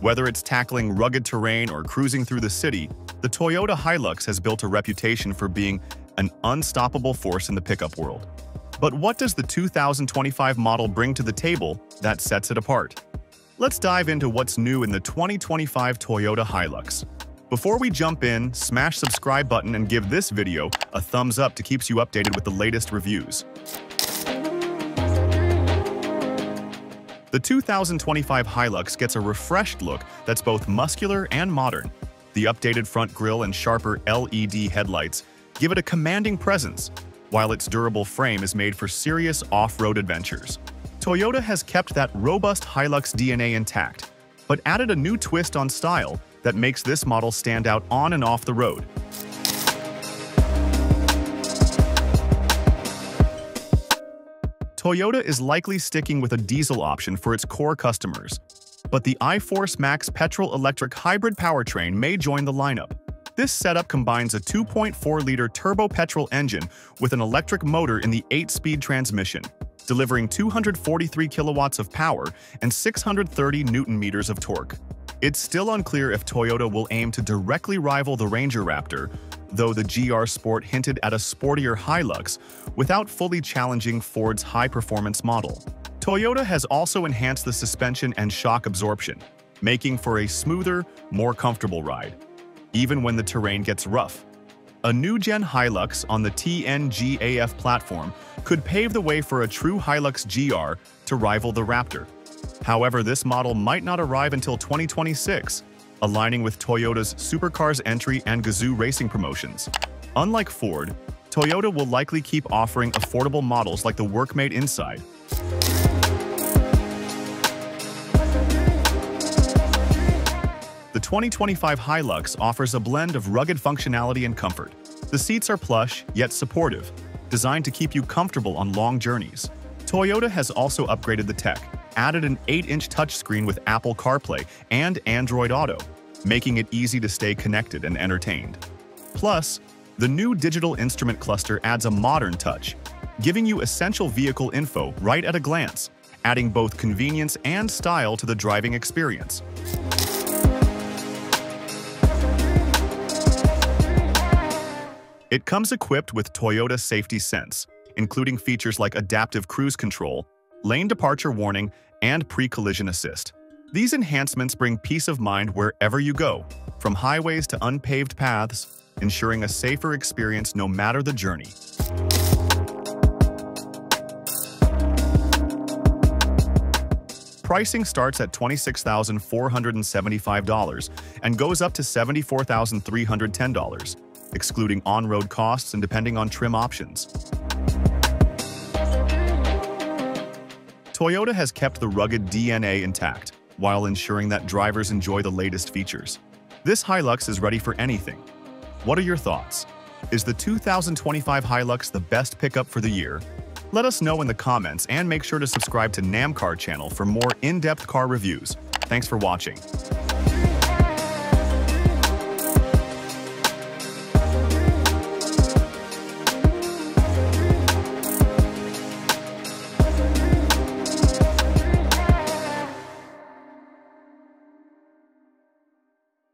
Whether it's tackling rugged terrain or cruising through the city, the Toyota Hilux has built a reputation for being an unstoppable force in the pickup world. But what does the 2025 model bring to the table that sets it apart? Let's dive into what's new in the 2025 Toyota Hilux. Before we jump in, smash subscribe button and give this video a thumbs up to keep you updated with the latest reviews. The 2025 Hilux gets a refreshed look that's both muscular and modern. The updated front grille and sharper LED headlights give it a commanding presence, while its durable frame is made for serious off-road adventures. Toyota has kept that robust Hilux DNA intact, but added a new twist on style that makes this model stand out on and off the road. Toyota is likely sticking with a diesel option for its core customers, but the iForce Max petrol-electric hybrid powertrain may join the lineup. This setup combines a 2.4-liter turbo-petrol engine with an electric motor in the 8-speed transmission, delivering 243 kilowatts of power and 630 newton-meters of torque. It's still unclear if Toyota will aim to directly rival the Ranger Raptor, though the GR Sport hinted at a sportier Hilux without fully challenging Ford's high-performance model. Toyota has also enhanced the suspension and shock absorption, making for a smoother, more comfortable ride, even when the terrain gets rough. A new-gen Hilux on the TNGA-F platform could pave the way for a true Hilux GR to rival the Raptor. However, this model might not arrive until 2026, aligning with Toyota's Supercars entry and Gazoo racing promotions. Unlike Ford, Toyota will likely keep offering affordable models like the Workmate Inside. The 2025 Hilux offers a blend of rugged functionality and comfort. The seats are plush, yet supportive, designed to keep you comfortable on long journeys. Toyota has also upgraded the tech, added an 8-inch touchscreen with Apple CarPlay and Android Auto, making it easy to stay connected and entertained. Plus, the new digital instrument cluster adds a modern touch, giving you essential vehicle info right at a glance, adding both convenience and style to the driving experience. It comes equipped with Toyota Safety Sense, including features like adaptive cruise control, lane departure warning, and pre-collision assist. These enhancements bring peace of mind wherever you go, from highways to unpaved paths, ensuring a safer experience no matter the journey. Pricing starts at $26,475 and goes up to $74,310, excluding on-road costs and depending on trim options. Toyota has kept the rugged DNA intact, while ensuring that drivers enjoy the latest features. This Hilux is ready for anything. What are your thoughts? Is the 2025 Hilux the best pickup for the year? Let us know in the comments and make sure to subscribe to Namcar channel for more in-depth car reviews. Thanks for watching.